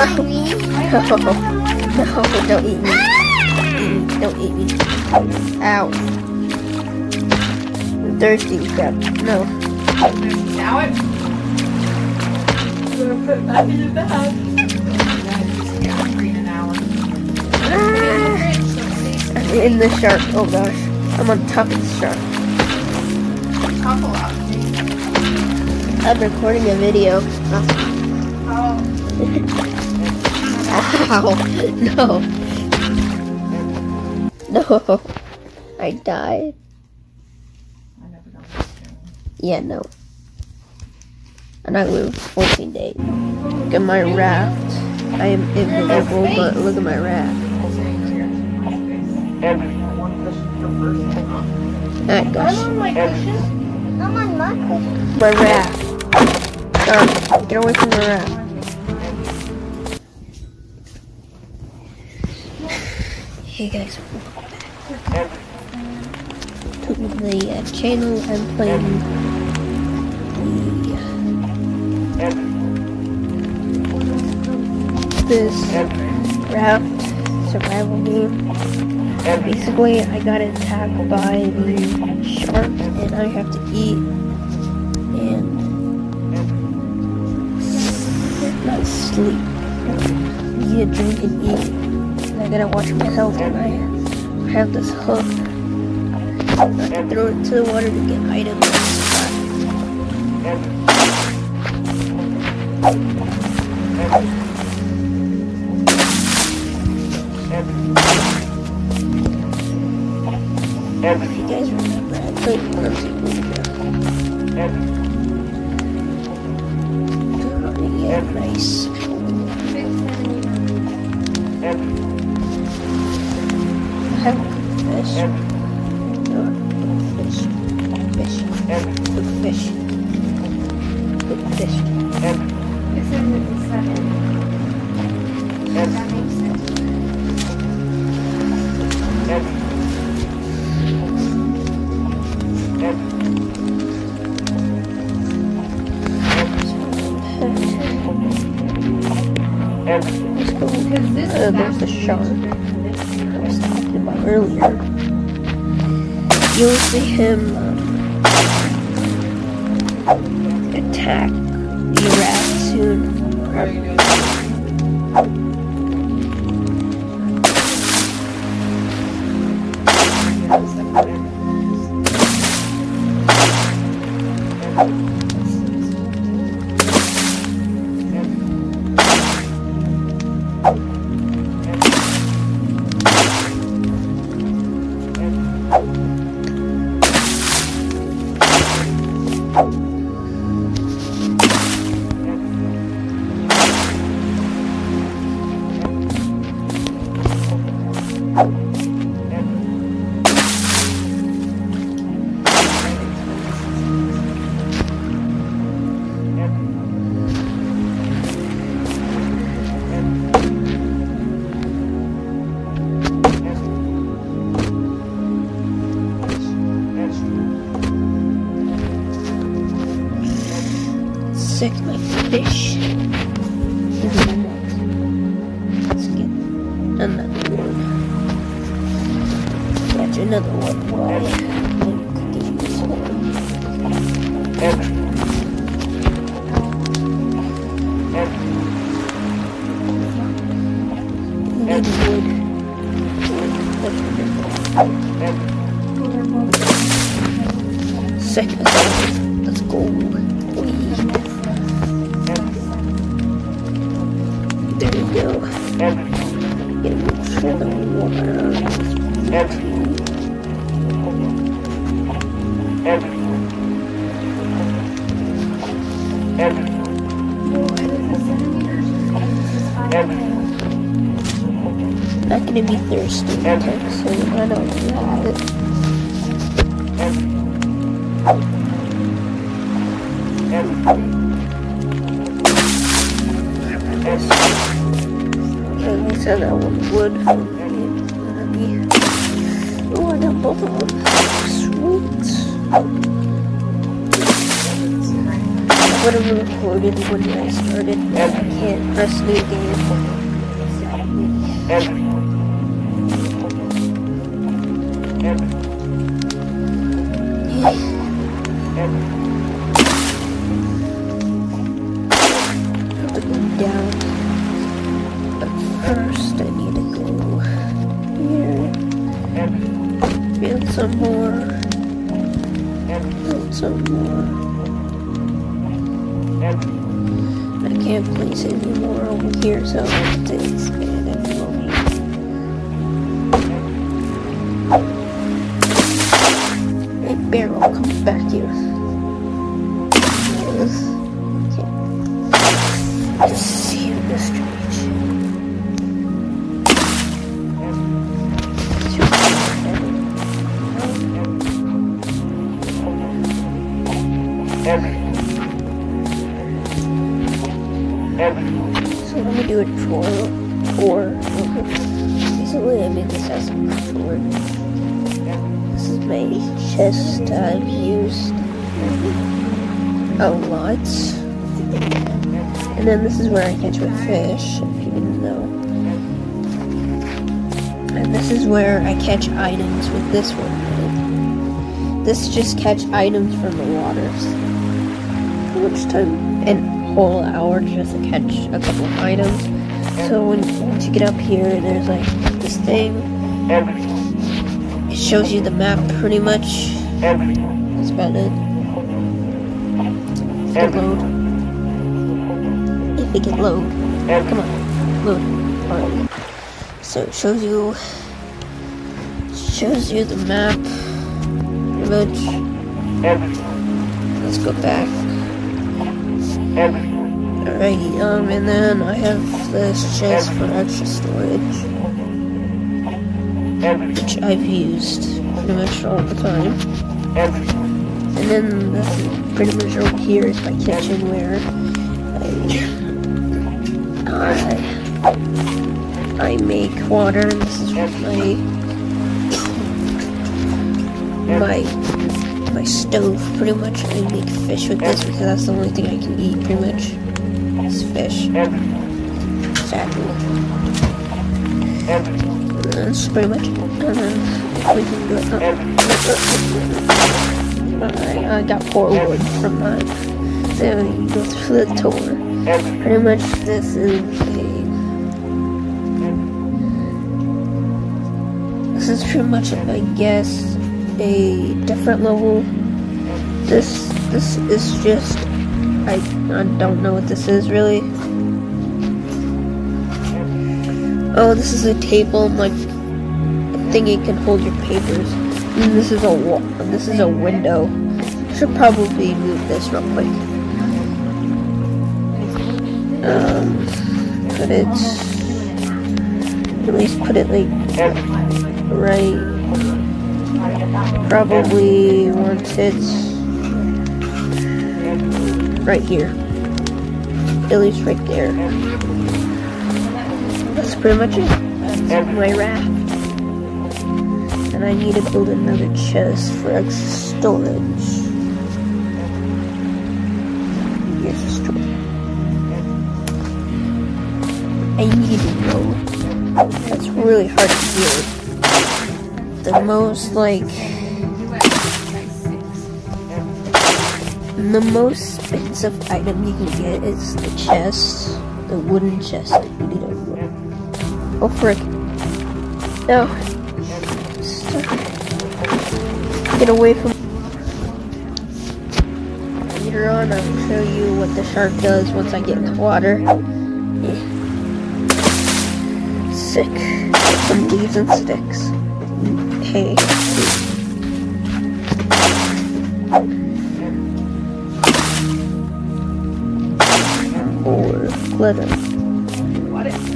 No. No. No, don't eat me. Don't eat me. Ow. I'm thirsty, crap. No. Now it. We're gonna put it back in the bag. Yeah, green an hour. Ah, I'm in the shark. Oh gosh. I'm on top of the shark. Talk a lot. I'm recording a video. Oh, Ow. No. No. I died. I never know. what's going Yeah, no. And I live 14 days. Look at my raft. I am invisible, but look at my raft. Ah, gosh. I'm on my cushion. I'm on my cushion. My raft. Stop. Get away from the raft. Hey guys, welcome back to the uh, channel. I'm playing the this raft survival game. Basically, I got attacked by the shark, and I have to eat and not sleep. Eat, drink, and eat. Gotta watch my health, and I have this hook. I can throw it to the water to get items. If you guys remember, I played Ninja. Yeah, nice. Fish. fish. Fish. Fish. Good fish. Good fish. It's in the seven. Him um, attack the rat soon. Not gonna be thirsty anytime soon. I know that. Okay, we said that one wood. Oh, I got both of them. Sweet. Have recorded when I started, but I can't press new game. So I have to. A barrel, come back here. Okay. Let's see this strange. Me do a drawer or I made this as a drawer. This is my chest I've used a lot. And then this is where I catch my fish, if you didn't know. And this is where I catch items with this one. This just catch items from the waters. Much time? An whole hour just to catch a couple of items. So when once you get up here, there's like this thing. It shows you the map pretty much. That's about it. If it load. If it can load. Come on, load already. So it shows you shows you the map pretty much. Let's go back. Alrighty, um, and then I have this chest for extra storage, which I've used pretty much all the time. And then this pretty much over here is my kitchen where I, I, I make water, this is my my my stove pretty much. I make fish with this because that's the only thing I can eat pretty much. Is fish. Sadly. That's pretty much if we can do it. I, I got four wood from that. So you go through the tour. Pretty much this is a this is pretty much I guess a different level. This this is just I I don't know what this is really. Oh, this is a table like a can hold your papers. And this is a wall. This is a window. Should probably move this real quick. Um, put it at least put it like right probably once it's right here. At least right there. That's pretty much it. That's my raft. And I need to build another chest for extra storage. Here's a storage. I need to know. That's really hard to do. The most like the most expensive item you can get is the chest, the wooden chest that you need Oh frick. No. Stop. Get away from Later on I'll show you what the shark does once I get in the water. Yeah. Sick. Some leaves and sticks. Hey. Or glitter.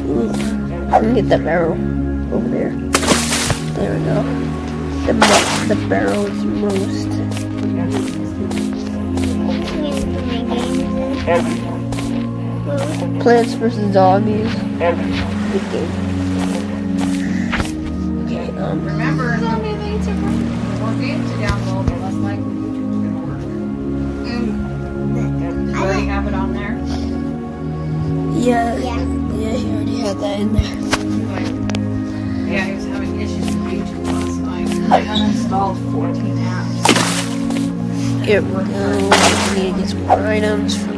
Ooh. I can get the barrel over there. There we go. The, the barrel is most. Plants vs. Zombies. Good game. Okay, um. Remember, that in there. Yeah, he was having issues with YouTube last night. I uninstalled 14 apps. Here we need to get some more items for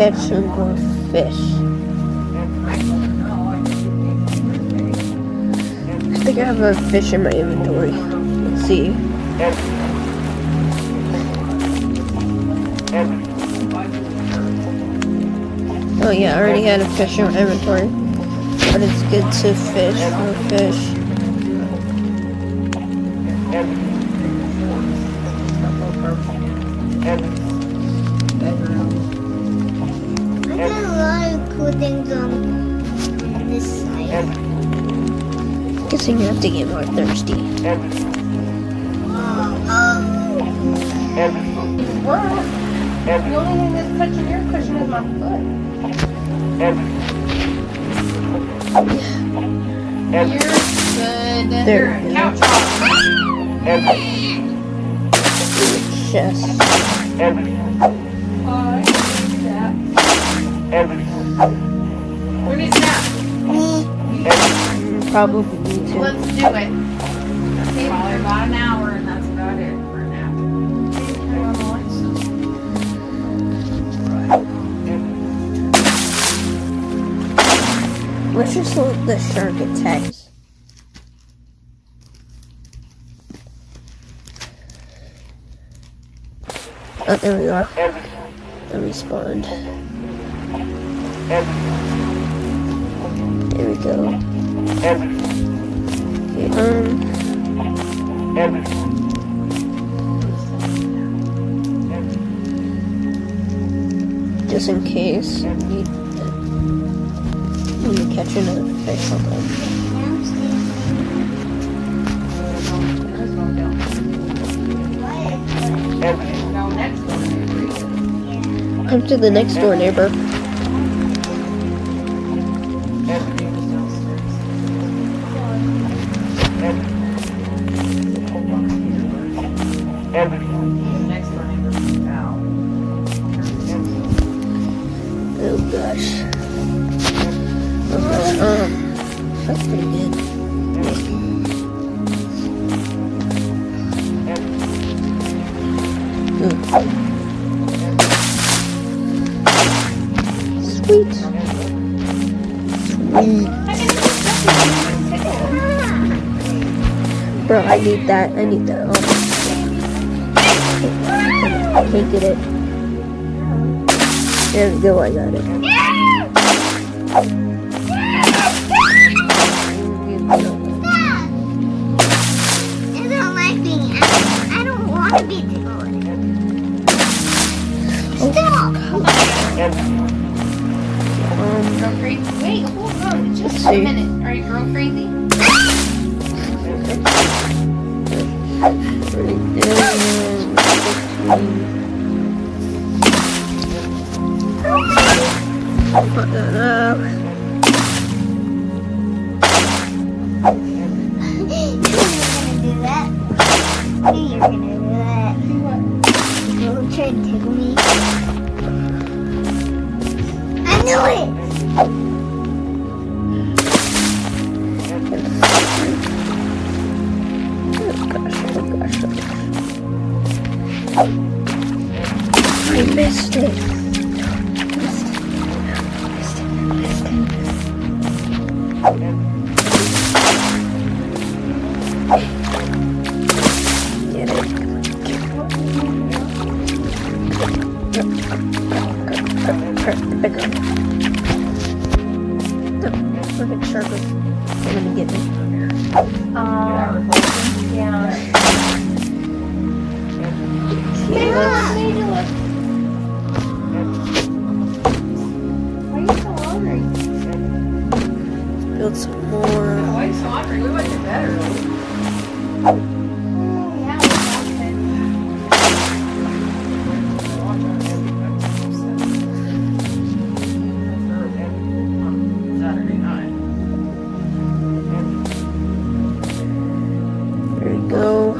catch some more fish. I think I have a fish in my inventory. Let's see. Oh yeah, I already had a fish in my inventory. But it's good to fish for fish. Lot of cool on this side. Guessing you have to get more thirsty. Oh, um. The only thing that's touching your cushion is my foot. You're good. There You're a couch hop. Chest. Oh, I Probably me too. Let's do it. Probably about an hour and that's about it for a nap. Turn on the lights. Let's just let the shark attack. Oh, there we are. I respawned. There we go. Okay, um. Just in case I need, to catch another next one. Come to the next door neighbor. Bro, I need that. I need that. Oh. I can't get it. There we go, I got it. I don't Girl crazy. Wait, hold on. Just a minute. Are you girl crazy? I missed it. build some more. We to better. There you go.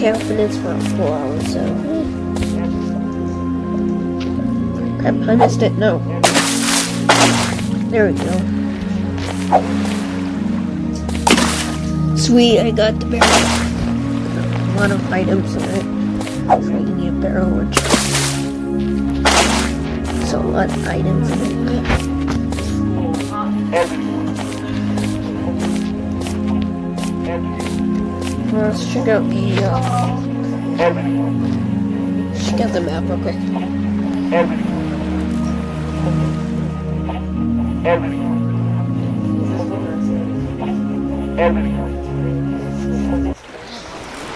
Can't open this for a. I, missed it. No. There we go. Sweet, I got the barrel. A lot of items in it. So I can get a barrel chest. So a lot of items in it. Let's check out the uh, check out the map real quick.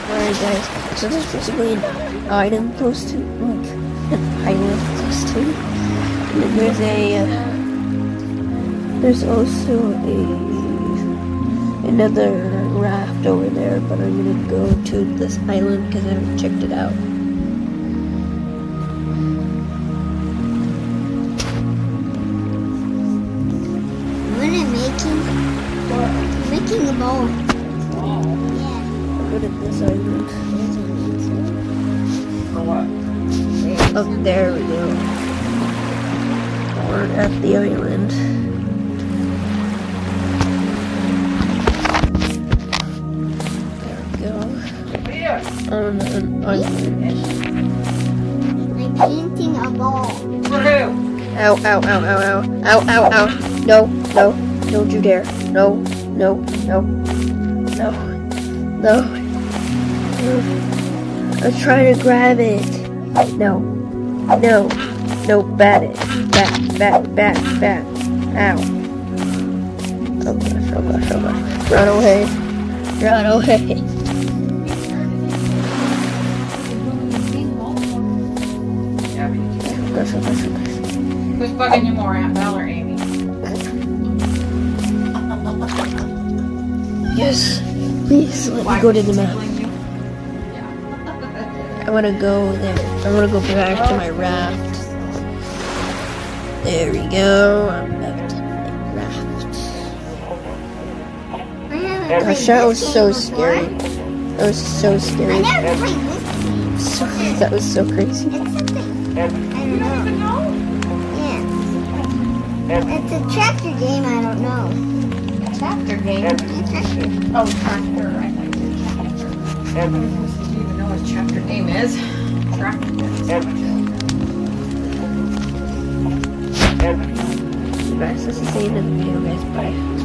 Alright guys, so there's basically an item close to like an island close to. And then there's a uh, there's also a another raft over there, but I'm gonna go to this island because I haven't checked it out. I'll go to this island. For what? Oh, there we go. We're at the island. There we go. On an island. I'm painting a bowl. For? Ow, ow, ow, ow, ow. Ow, ow, ow. No, no. Don't you dare. No, no, no. No. No. I was trying to grab it. No. No. No, bat it. Bat, bat, bat, bat. Ow. Oh gosh, oh gosh, oh gosh. Run away. Run away. Oh gosh, oh gosh, oh gosh. Who's bugging you more, Aunt Belle or Amy? Yes. Please let me go to the map. Tickling you? Yeah. I want to go there. I want to go back to my raft. There we go. I'm back to my raft. Gosh, that was so scary. That was so scary. never played this game. So, that was so crazy. It's something. I don't don't know. even know? Yeah. It's a tractor game. I don't know. Chapter game. A tractor. Oh, tractor. I thought you chapter. Chapter name is? Guys, this is the end of the video, guys. Bye.